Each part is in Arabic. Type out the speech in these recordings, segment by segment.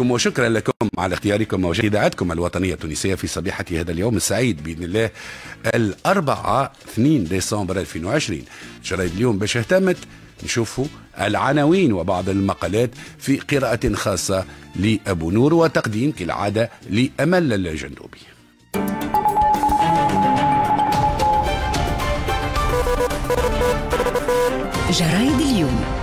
وشكرا لكم على اختياركم اذاعتكم الوطنية التونسية في صبيحه هذا اليوم السعيد بإذن الله الأربعاء 2 ديسمبر 2020 جرائد اليوم باش اهتمت نشوفوا العناوين وبعض المقالات في قراءة خاصة لأبو نور وتقديم كالعادة لأمل الجندوبي. جرايد اليوم.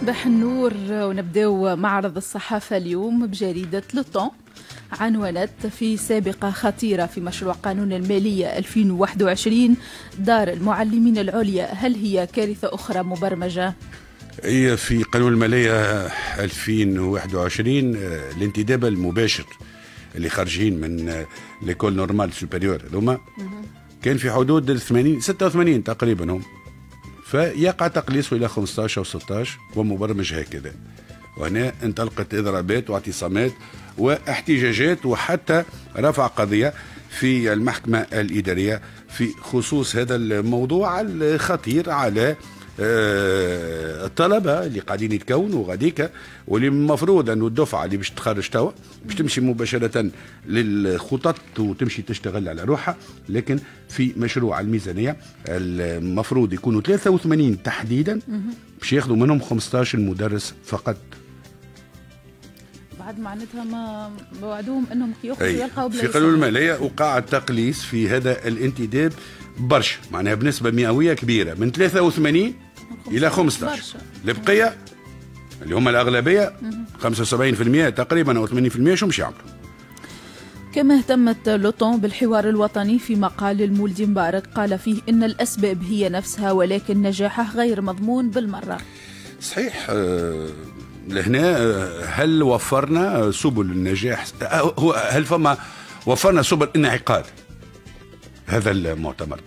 صباح النور ونبداو معرض الصحافة اليوم بجريدة Le Temps عنونت في سابقة خطيرة في مشروع قانون المالية 2021 دار المعلمين العليا. هل هي كارثة أخرى مبرمجة؟ هي في قانون المالية 2021 الانتداب المباشر اللي خارجين من l'école normale supérieure هذوما كان في حدود 80 86 تقريبا هم. فيقع تقليصه إلى 15 أو 16 ومبرمج هكذا. وهنا انطلقت اضرابات واعتصامات واحتجاجات وحتى رفع قضية في المحكمة الإدارية في خصوص هذا الموضوع الخطير على الطلبة اللي قاعدين يتكونوا غاديك واللي المفروض أنه الدفعة اللي باش تخرج توا باش تمشي مباشرة للخطط وتمشي تشتغل على روحها. لكن في مشروع الميزانية المفروض يكونوا 83 تحديدا باش ياخذوا منهم 15 مدرس فقط. بعد معناتها ما وعدوهم إنهم يخرجوا يلقاو في قانون المالية وقع التقليص في هذا الانتداب برشا. معناها بنسبة مئوية كبيرة. من 83 إلى 15 البقيه اللي هم الأغلبية 75% تقريبا أو 80% شو مش يعملوا. كما اهتمت لوطون بالحوار الوطني في مقال المولدي مبارك قال فيه إن الأسباب هي نفسها ولكن نجاحه غير مضمون بالمرة. صحيح آه، لهنا آه، هل وفرنا سبل النجاح؟ آه، هو هل فما وفرنا سبل انعقاد هذا المؤتمر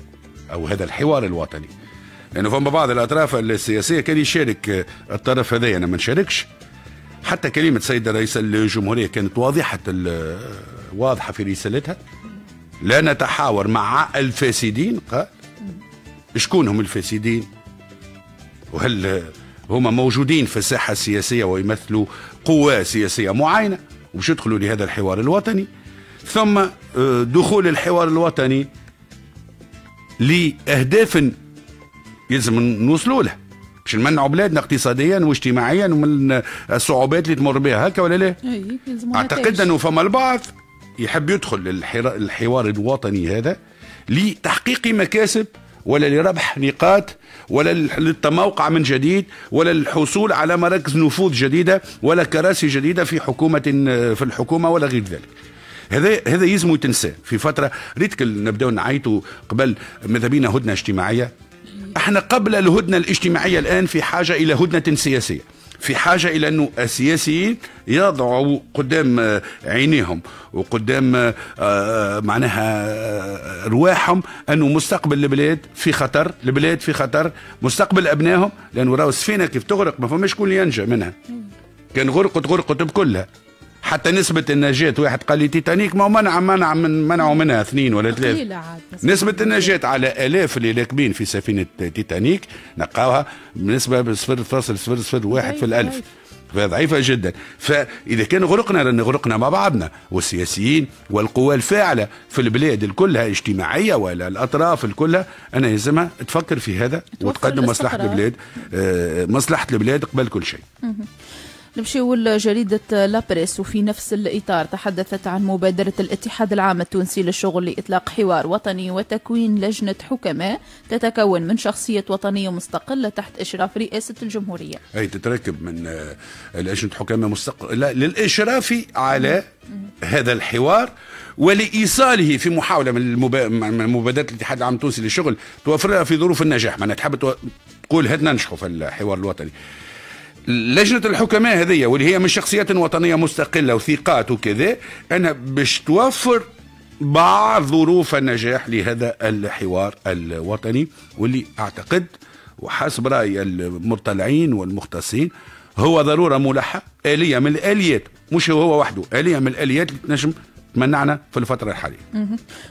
أو هذا الحوار الوطني؟ لأنه فما بعض الأطراف السياسية. كان يشارك الطرف هذا أنا ما نشاركش. حتى كلمة سيد رئيس الجمهورية كانت واضحة واضحة في رسالتها. لا نتحاور مع الفاسدين. قال شكون هم الفاسدين؟ وهل هم موجودين في الساحة السياسية ويمثلوا قوى سياسية معينة؟ ومش يدخلوا لهذا الحوار الوطني. ثم آه، دخول الحوار الوطني لأهداف يلزم نوصلوا لها باش نمنعوا بلادنا اقتصاديا واجتماعيا ومن الصعوبات اللي تمر بها هكا ولا لا؟ أعتقد أنه فما البعض يحب يدخل الحوار الوطني هذا لتحقيق مكاسب ولا لربح نقاط ولا للتموقع من جديد ولا للحصول على مراكز نفوذ جديدة ولا كراسي جديدة في حكومة في الحكومة ولا غير ذلك. هذا هذا يلزم تنساه في فترة ريتك نبدأو نعيطوا قبل ماذا بينا هدنة اجتماعية إحنا قبل الهدنة الاجتماعية الآن في حاجة إلى هدنة سياسية. في حاجة إلى أنه السياسيين يضعوا قدام عينيهم وقدام آه، معناها رواحهم أنه مستقبل البلاد في خطر البلاد في خطر مستقبل أبنائهم لأنه راهو السفينة كيف تغرق ما فماش كل ينجى منها. كان غرقت غرقت بكلها. حتى نسبة النجاة واحد قال لي تيتانيك ما منع منع من منعوا منها اثنين ولا ثلاثة نسبة النجاة على آلاف اللي راكبين في سفينة تيتانيك نلقاوها بنسبة صفر فاصل صفر صفر واحد في الألف. ضعيفة. جدا. فإذا كان غرقنا لأن غرقنا مع بعضنا والسياسيين والقوى الفاعلة في البلاد الكلها اجتماعية ولا الأطراف الكلها أنا يلزمها تفكر في هذا وتقدم مصلحة البلاد آه، مصلحة البلاد قبل كل شيء. نمشيو لجريدة لابريس وفي نفس الإطار تحدثت عن مبادرة الاتحاد العام التونسي للشغل لإطلاق حوار وطني وتكوين لجنة حكماء تتكون من شخصية وطنية مستقلة تحت إشراف رئاسة الجمهورية. أي تتركب من آه، لجنة حكماء مستقلة للإشراف على هذا الحوار ولإيصاله في محاولة من, مبادرة الاتحاد العام التونسي للشغل توفرها في ظروف النجاح. معناها تحب تقول هات ننجحوا في الحوار الوطني. لجنة الحكماء هذه واللي هي من شخصيات وطنية مستقلة وثقات وكذا أنا باش توفر بعض ظروف النجاح لهذا الحوار الوطني واللي أعتقد وحسب رأي المطلعين والمختصين هو ضرورة ملحه آلية من الآليات مش هو وحده آلية من الآليات اللي تنجم تمنعنا في الفترة الحالية.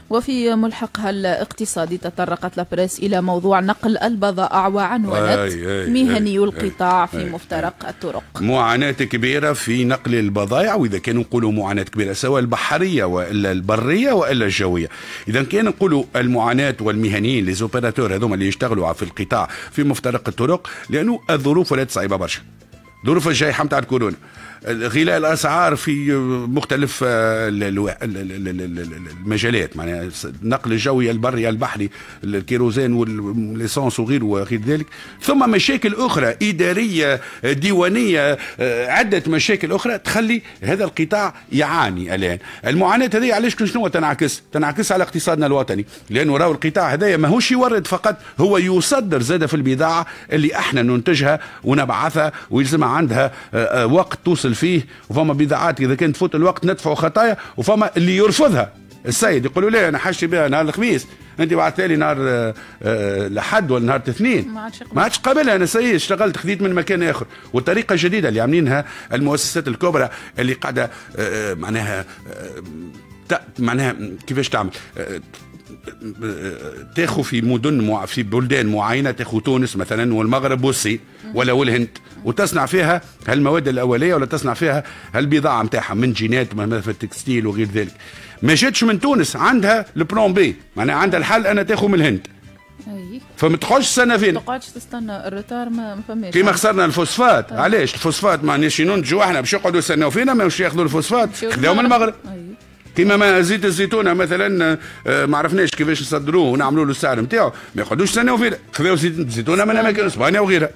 وفي ملحقها الاقتصادي تطرقت لابريس إلى موضوع نقل البضائع وعنونت مهني القطاع في مفترق الطرق. معاناة كبيرة في نقل البضائع وإذا كانوا نقولوا معاناة كبيرة سواء البحرية وإلا البرية وإلا الجوية. إذا كان نقولوا المعاناة والمهنيين لي زوبيراتور هذوما اللي يشتغلوا في القطاع في مفترق الطرق لأنه الظروف ولات صعيبة برشا. ظروف الجائحه نتاع الكورونا غلاء الاسعار في مختلف آه، المجالات. معناها النقل الجوي البري البحري الكيروزين والليسانس وغيره وغير ذلك. ثم مشاكل أخرى إدارية ديوانية آه، عدة مشاكل أخرى تخلي هذا القطاع يعاني الآن. المعاناة هذه علاش شنو تنعكس؟ تنعكس على اقتصادنا الوطني. لأنه راهو القطاع هذايا ماهوش يورد فقط هو يصدر زاد في البضاعة اللي إحنا ننتجها ونبعثها ويلزمها عندها آه، وقت توصل فيه وفما بضاعات إذا كانت تفوت الوقت ندفعوا خطايا وفما اللي يرفضها. السيد يقول له أنا حاجتي بها نهار الخميس؟ أنت بعثت لي نهار آه، آه، لحد ولا نهار الاثنين. ما عادش قابلها أنا سيد اشتغلت خذيت من مكان آخر. والطريقة الجديدة اللي عاملينها المؤسسات الكبرى اللي قاعدة آه، معناها معناها كيفاش تعمل؟ تاخذ في مدن مع في بلدان معينة تاخذ تونس مثلا والمغرب والصين ولا والهند. وتصنع فيها هالمواد الأولية ولا تصنع فيها هالبضاعة نتاعها من جينات في ال textile وغير ذلك. ما جاتش من تونس عندها ال plan B. معناها عندها الحل أنها تاخذ من الهند. فما تقعدش تستنى فينا؟ ما تقعدش تستنى ال retard ما فماش. كيما خسرنا الفوسفات. علاش؟ الفوسفات معناش ننتجوا إحنا باش يقعدوا يستناو فينا ماهوش ياخذوا الفوسفات. خذاو من المغرب. أي. كيما ما زيت الزيتونة مثلا آه، ما عرفناش كيفاش نصدروه ونعملوا له السعر نتاعو. ما يقعدوش يستناو فينا خذاو زيت الزيتونه من أماكن أسبانيا وغيرها.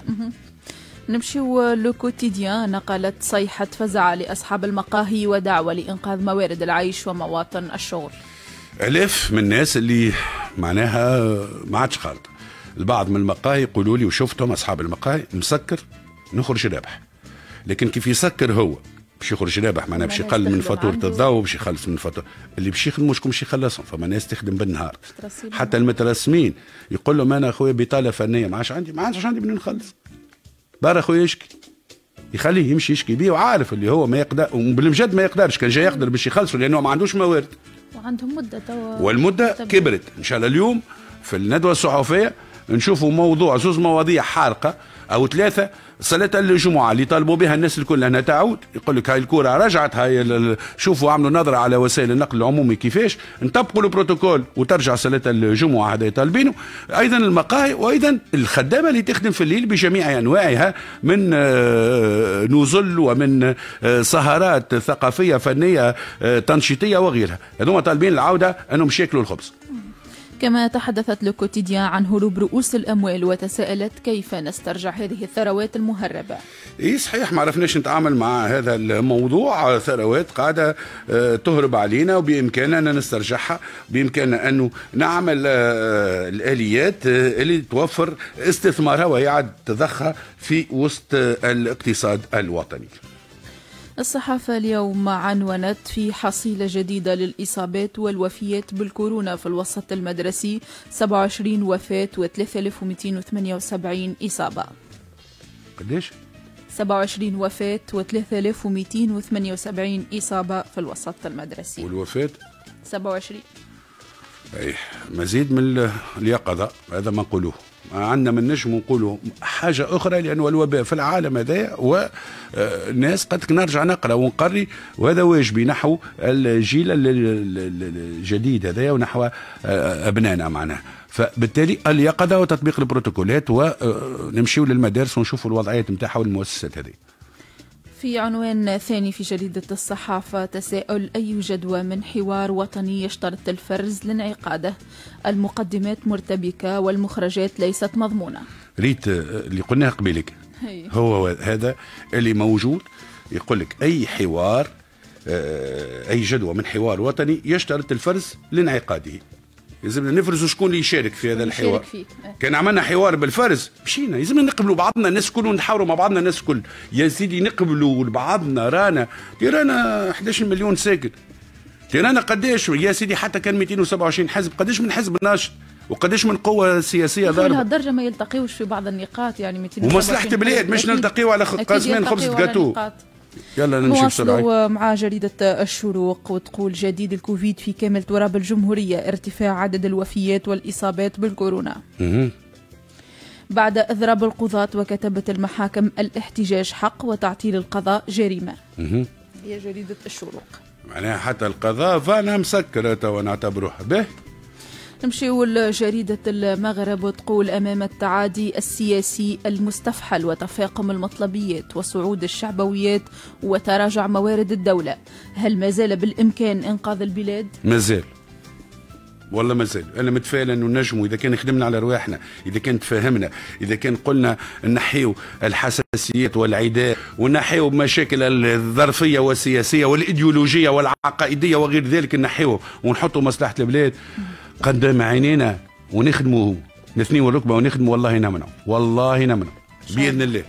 نمشيو لو كوتيديان نقلت صيحة فزع لأصحاب المقاهي ودعوة لإنقاذ موارد العيش ومواطن الشغل. آلاف من الناس اللي معناها ما عادش خالطة. البعض من المقاهي يقولوا لي وشفتهم أصحاب المقاهي مسكر نخرج رابح لكن كيف يسكر هو؟ باش يخرج رابح معناها باش يقل من فاتورة الضوء باش يخلص من فاتورة. اللي باش يخدموا شكون باش يخلصهم؟ فما ناس تخدم بالنهار. حتى المترسمين. يقول لهم أنا أخويا بطالة فنية ما عادش عندي ما عادش عندي من نخلص. برا خويا يشكي. يخليه يمشي يشكي بيه وعارف اللي هو ما يقدر وبالمجد ما يقدرش كان جاي يقدر باش يخلصوا لأنه ما عندوش موارد. وعندهم مدة توا والمدة كبرت. إن شاء الله اليوم في الندوة الصحفية نشوفوا موضوع زوز مواضيع حارقة. أو ثلاثة صلاة الجمعة اللي طالبوا بها الناس الكل أنها تعود. يقول لك هاي الكرة رجعت هاي شوفوا عملوا نظرة على وسائل النقل العمومي كيفاش. نطبقوا البروتوكول وترجع صلاة الجمعة هذا طالبينه. أيضا المقاهي وأيضا الخدامة اللي تخدم في الليل بجميع أنواعها من آه، نزل ومن آه، سهرات ثقافية فنية آه، تنشيطية وغيرها. هذوما طالبين العودة أنهم يشكلوا الخبز. كما تحدثت لوكوتيديان عن هروب رؤوس الأموال وتساءلت كيف نسترجع هذه الثروات المهربة. إيه صحيح ما عرفناش نتعامل مع هذا الموضوع. ثروات قاعدة آه، تهرب علينا وبإمكاننا نسترجعها بإمكاننا أن نعمل آه، الآليات آه، اللي توفر استثمارها ويعد تضخها في وسط الاقتصاد الوطني. الصحافة اليوم عنونت في حصيلة جديدة للإصابات والوفيات بالكورونا في الوسط المدرسي 27 وفاة و3278 إصابة قديش؟ 27 وفاة و3278 إصابة في الوسط المدرسي والوفاة؟ 27 أي مزيد من اليقظة هذا ما نقولوه. عندنا من نجم نقولوا حاجة أخرى لأنه الوباء في العالم هذا والناس قد نرجع نقرأ ونقري وهذا واجبي نحو الجيل الجديد هذا ونحو أبنائنا معناه فبالتالي اليقظة وتطبيق البروتوكولات ونمشيو للمدارس ونشوفوا الوضعيات نتاعها والمؤسسات هذه. في عنوان ثاني في جريدة الصحافة تساؤل أي جدوى من حوار وطني يشترط الفرز لانعقاده؟ المقدمات مرتبكة والمخرجات ليست مضمونة. ريت اللي قلناه قبيلك. هو هذا اللي موجود. يقول لك أي حوار آه، أي جدوى من حوار وطني يشترط الفرز لانعقاده. لازمنا نفرزوا شكون اللي يشارك في هذا الحوار. فيه. كان عملنا حوار بالفرز. مشينا. لازمنا نقبلوا بعضنا الناس الكل ونحاوروا مع بعضنا الناس الكل. يا سيدي نقبلوا بعضنا رانا. رانا 11 مليون ساكن رانا قداش؟ يا سيدي حتى كان 227 حزب. قداش من حزب ناشط؟ وقداش من قوة سياسية ضاربة؟ لهالدرجة ما يلتقيوش في بعض النقاط يعني 227 ومصلحة البلاد مش نلتقيو على قاسمين خبز جاتو يلا بسرعة. مع جريدة الشروق وتقول جديد الكوفيد في كامل تراب الجمهورية ارتفاع عدد الوفيات والإصابات بالكورونا. بعد إضراب القضاة وكتبة المحاكم الاحتجاج حق وتعطيل القضاء جريمة. هي جريدة الشروق. معناها حتى القضاء فأنا مسكرة تو نعتبروها به. نمشيو لجريدة المغرب وتقول أمام التعادي السياسي المستفحل وتفاقم المطلبيات وصعود الشعبويات وتراجع موارد الدولة. هل ما زال بالإمكان إنقاذ البلاد؟ ما زال. والله ما زال. أنا متفائل أنه نجموا إذا كان خدمنا على رواحنا إذا كان تفاهمنا إذا كان قلنا نحيو الحساسيات والعداء ونحيو مشاكل الظرفية والسياسية والإيديولوجية والعقائدية وغير ذلك نحيوه ونحطوا مصلحة البلاد. قدام عينينا ونخدموا نثني الركبه ونخدموا والله نمنع والله نمنع باذن الله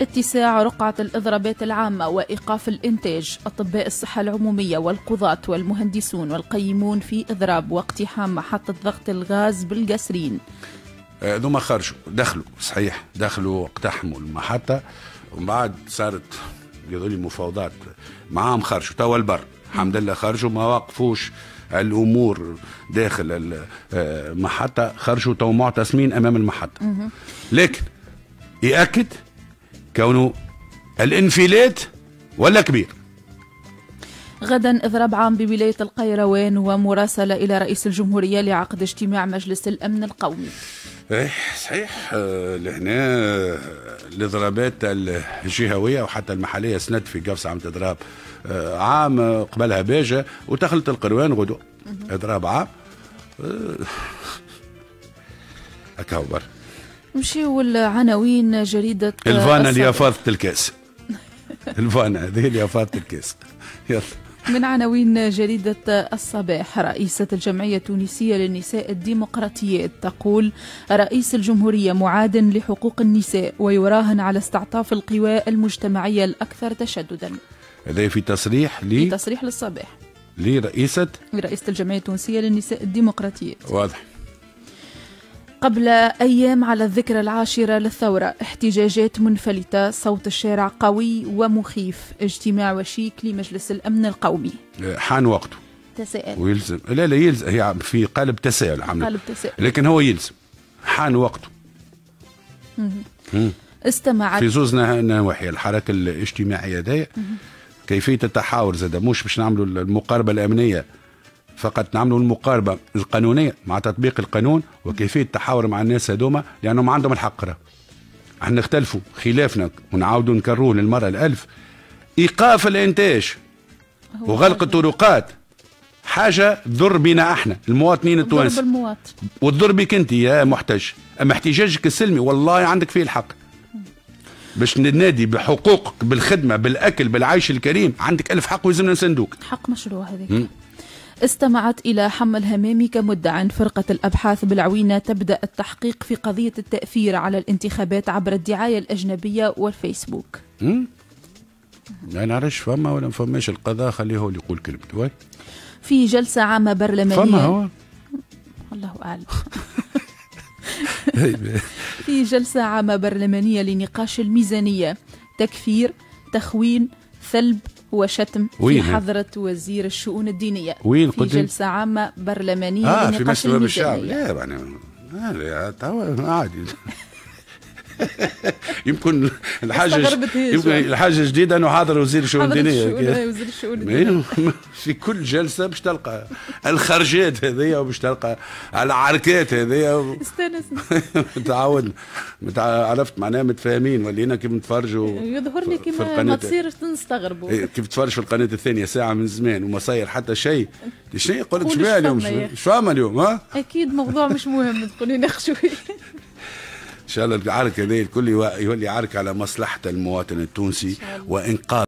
اتساع رقعة الإضرابات العامة وإيقاف الإنتاج. أطباء الصحة العمومية والقضاة والمهندسون والقيمون في إضراب واقتحام محطة ضغط الغاز بالقسرين. ذوما خرجوا. دخلوا. صحيح. دخلوا واقتحموا المحطة. ومن بعد صارت يظل مفاوضات. معاهم خرجوا. توا البر. الحمد لله خرجوا. ما وقفوش. الأمور داخل المحطة. خرجوا تو معتصمين أمام المحطة. لكن يأكد كونه الانفلات ولا كبير. غدا إضراب عام بولاية القيروان ومراسلة إلى رئيس الجمهورية لعقد اجتماع مجلس الأمن القومي. إيه صحيح. آه، لهنا الاضرابات الجهوية وحتى المحلية سند في قفص عم تضرب آه، عام قبلها باجة ودخلت القروان غدو إضراب عام. هكا برا نمشيو العناوين جريدة الفانا اللي فاضت الكاس. الفانا هذه اللي فاضت الكاس. يلا. من عناوين جريدة الصباح رئيسة الجمعية التونسية للنساء الديمقراطيات تقول رئيس الجمهورية معاد لحقوق النساء ويراهن على استعطاف القوى المجتمعية الأكثر تشددا. هذا في تصريح ل في تصريح للصباح. لرئيسة رئيسة الجمعية التونسية للنساء الديمقراطيات واضح. قبل أيام على الذكرى العاشرة للثورة احتجاجات منفلتة صوت الشارع قوي ومخيف. اجتماع وشيك لمجلس الأمن القومي. حان وقته. تساءل. ويلزم. لا لا يلزم. هي في قالب تساؤل عمل قالب تساؤل. لكن هو يلزم. حان وقته. استمعت. في زوز نواحي الحركة الاجتماعية دي كيفية التحاور زاد مش باش نعملوا المقاربة الأمنية. فقط نعملوا المقاربة القانونية مع تطبيق القانون وكيفية التحاور مع الناس هذوما لأنهم عندهم الحق. إحنا نختلفوا خلافنا ونعاودوا نكروه للمره الألف. إيقاف الإنتاج وغلق الطرقات. حاجة تضر بنا إحنا المواطنين التوانسه المواطن وتضر بك أنت يا محتج أما احتجاجك السلمي والله عندك فيه الحق. باش ننادي بحقوقك بالخدمة بالأكل بالعيش الكريم عندك ألف حق ويلزمنا نسندوك حق مشروع هذاك. استمعت إلى حمل همامي كمدع فرقة الأبحاث بالعوينة تبدأ التحقيق في قضية التأثير على الانتخابات عبر الدعاية الأجنبية والفيسبوك. لا نعرفش فما ولا فماش القضاء خليه هو اللي يقول كلمته. في جلسة عامة برلمانية. فما هو. الله أعلم. في جلسة عامة برلمانية لنقاش الميزانية. تكفير تخوين ثلب وشتم في حضرة وزير الشؤون الدينية. وين؟ في جلسة عامة برلمانية آه في مجلس الشعب. لا يعني عادي. يمكن الحاجة يمكن الحاجة الجديدة أنه حاضر وزير الشؤون الدينيه وزير الشؤون الدينيه في كل جلسة باش تلقى الخرجات هذيا وباش تلقى العركات هذيا استانسنا تعاودنا عرفت معناها متفاهمين ولينا كيف نتفرجوا يظهر لي كيما ما تصير نستغربوا. إيه، كيف تفرج في القناة الثانية ساعة من زمان وما صاير حتى شيء. شنو قلت شو اليوم؟ شو اليوم ها؟ أكيد موضوع مش مهم تقولي نخشوي إن شاء الله العركه دي الكل يولي عركه على مصلحة المواطن التونسي وإنقاذ